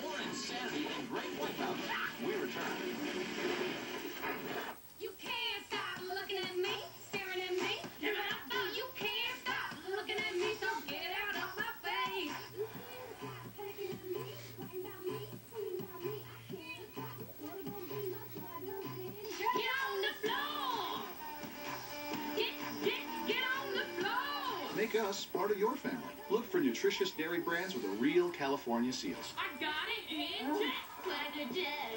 more insanity and great wipeout. We return. You can't stop looking at me, staring at me. Give it up, oh, you can't stop looking at me, so get out of my face. You can't stop looking at me, writing about me, tweeting about me. I can't stop. Never gonna be much like no Get on the floor. Get, get, get on the floor. Make us part of your family. Look for nutritious dairy brands with a real California seals. I got it